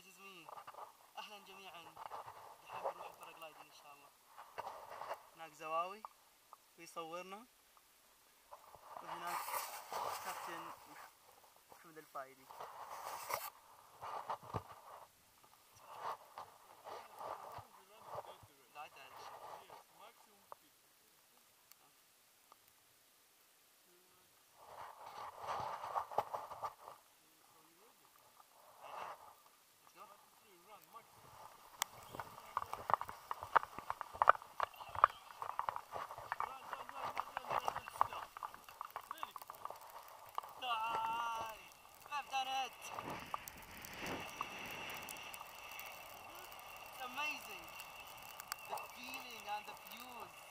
رحلة أهلا جميعا. الحين بنروح الباراجلايدنج إن شاء الله. هناك زواوي. ويصورنا وهناك كابتن محمد الفايدي. effect. It's amazing. The feeling and the views.